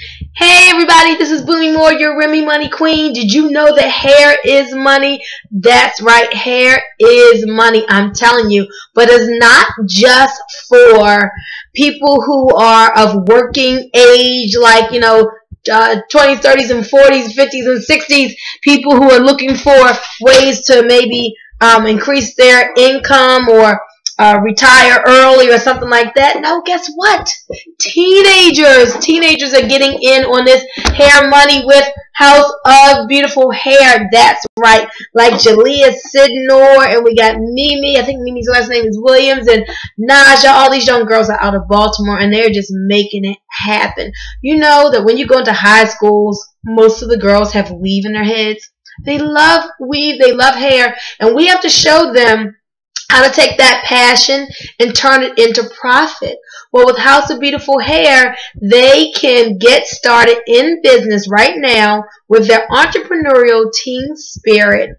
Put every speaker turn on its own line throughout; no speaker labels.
Hey everybody, this is Bunmi Moore, your Remy Money Queen. Did you know that hair is money? That's right, hair is money, I'm telling you. But it's not just for people who are of working age, like, you know, uh, 20s, 30s, and 40s, 50s, and 60s, people who are looking for ways to maybe um, increase their income or uh, retire early or something like that. No, guess what? Teenagers, teenagers are getting in on this hair money with House of Beautiful Hair. That's right. Like Jaleah Sidnor, and we got Mimi. I think Mimi's last name is Williams, and Naja. All these young girls are out of Baltimore, and they're just making it happen. You know that when you go into high schools, most of the girls have weave in their heads. They love weave, they love hair, and we have to show them how to take that passion and turn it into profit. Well, with House of Beautiful Hair, they can get started in business right now with their entrepreneurial teen spirit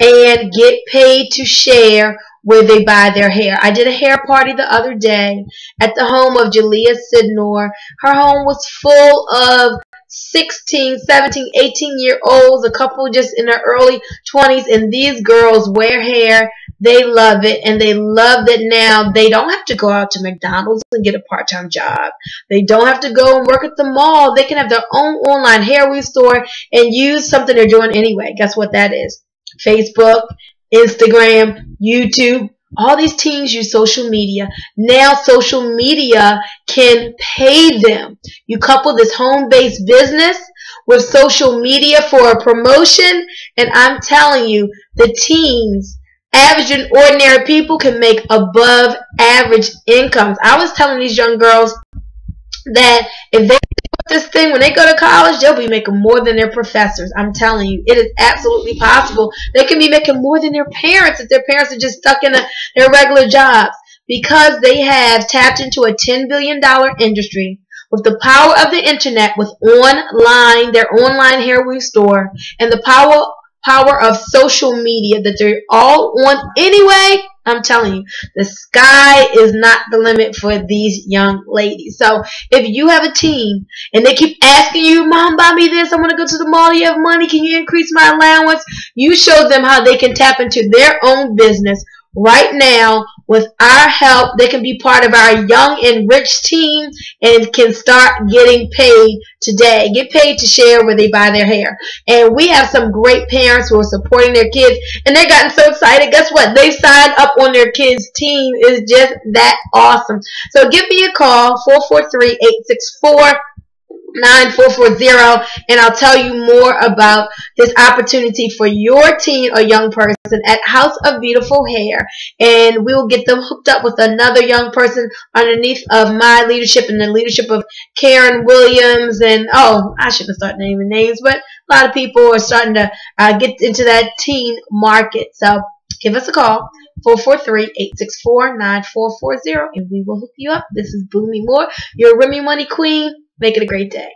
and get paid to share where they buy their hair. I did a hair party the other day at the home of Jaleah Sidnor. Her home was full of 16, 17, 18 year olds, a couple just in their early 20s, and these girls wear hair they love it and they love that now they don't have to go out to McDonald's and get a part-time job. They don't have to go and work at the mall. They can have their own online hair weave store and use something they're doing anyway. Guess what that is? Facebook, Instagram, YouTube. All these teens use social media. Now social media can pay them. You couple this home-based business with social media for a promotion and I'm telling you, the teens average and ordinary people can make above average incomes. I was telling these young girls that if they do this thing when they go to college, they'll be making more than their professors. I'm telling you, it is absolutely possible. They can be making more than their parents if their parents are just stuck in a, their regular jobs because they have tapped into a $10 billion industry with the power of the internet with online, their online hair weave store, and the power power of social media that they're all on anyway, I'm telling you, the sky is not the limit for these young ladies. So if you have a team and they keep asking you, Mom, buy me this, I want to go to the mall, you have money, can you increase my allowance? You show them how they can tap into their own business right now with our help they can be part of our young and rich team and can start getting paid today. Get paid to share where they buy their hair. And we have some great parents who are supporting their kids and they're gotten so excited. Guess what? They signed up on their kids team. Is just that awesome. So give me a call 443 864 9440 and I'll tell you more about this opportunity for your teen or young person at House of Beautiful Hair and we will get them hooked up with another young person underneath of my leadership and the leadership of Karen Williams and oh I shouldn't start naming names but a lot of people are starting to uh, get into that teen market so give us a call 443-864-9440 and we will hook you up. This is Bunmi Moore, your Remy Money Queen. Make it a great day.